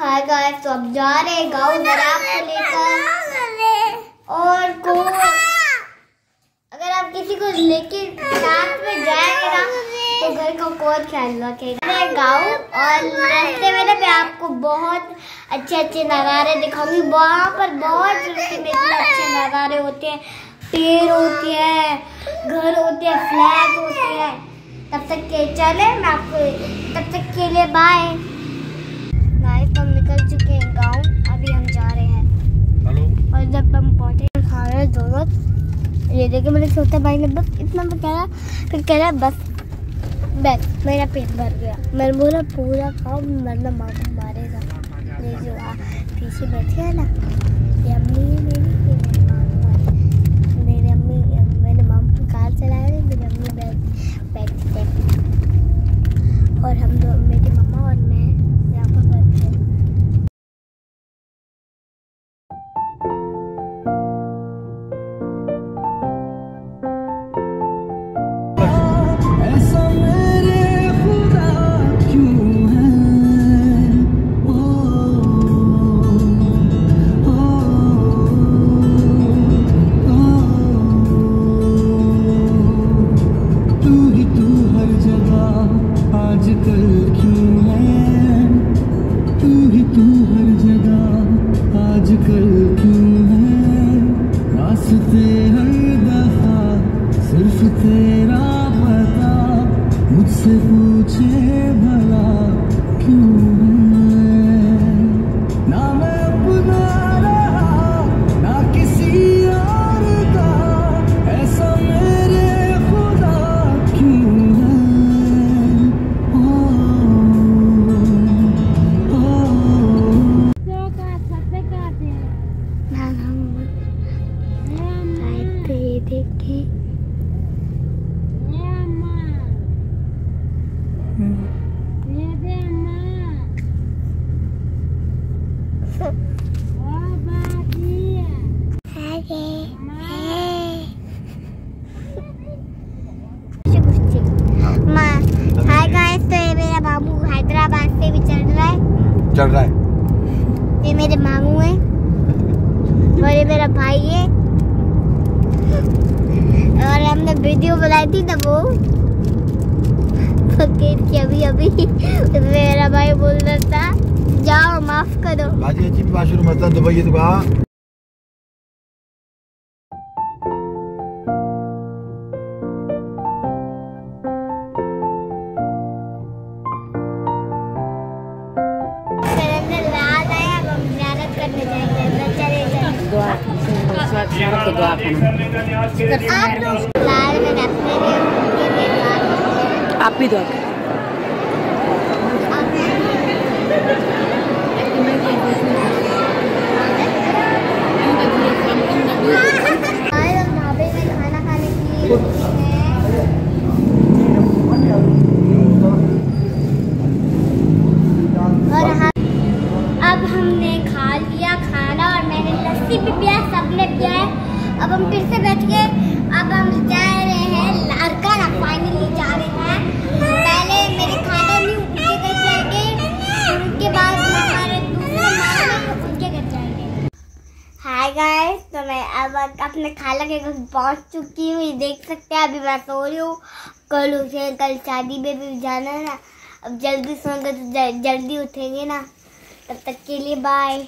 Hi guys तो अब जा रहे गाँव बारात को लेकर। और को अगर आप किसी को लेके साथ में जाएँगे ना तो घर का बहुत ख्याल रखेगा। गाँव और रास्ते में ना मैं आपको बहुत अच्छे अच्छे नज़ारे दिखाऊँगी। वहाँ पर बहुत में इतने अच्छे नज़ारे होते हैं। पेड़ होते हैं घर होते हैं फ्लैट होते हैं। तब तक के चले मैं आपको तब तक के लिए बाय निकल चुके हैं गाँव। अभी हम जा रहे हैं। हेलो? और जब हम पहुँचे खा रहे हैं दोनों ये देखे मेरे छोटे भाई ने बस इतना कह रहा फिर कह रहा बस। बस मेरा पेट भर गया। मैंने बोला पूरा खाओ मरना माँ को मारेगा। ये जो पीछे बैठे है ना ये अम्मी मेरी तू हर जगह आजकल क्यों है? रास्ते हर दफ़ा सिर्फ़ तेरा पता मुझसे पूछे हैदराबाद से भी चल रहा है। चल रहा है। ये मेरे मामू हैं और ये मेरा भाई है। और हमने वीडियो बनाई थी तब वो। फकीर की अभी अभी। मेरा भाई बोल रहा था जाओ माफ़ करो। भाजी याची बी वाशरूम असतात दुबई येतो चले आप लोग लाल में रखते हैं उनके लिए लाल होते हैं। आप भी दो आए हम ढाबे में खाना खाने के लिए हैं। और हम अब हमने खा लिया खाना और मैंने लस्सी भी पिया सबने पिया है अब हम फिर से बैठ के अब हम जा रहे हैं लारकाना फाइनली जा रहे हैं। पहले मेरे खाना नहीं उनके घर जाएँगे। और उसके बाद हमारे दूसरे उनके घर जाएँगे। हाय गाइस तो मैं अब अपने खाला के घर पहुँच चुकी हूँ। ये देख सकते हैं, अभी मैं सो रही हूँ। कल उसे कल शादी में भी जाना है ना। अब जल्दी सोएँगे तो जल्दी उठेंगे ना। तब तक के लिए बाय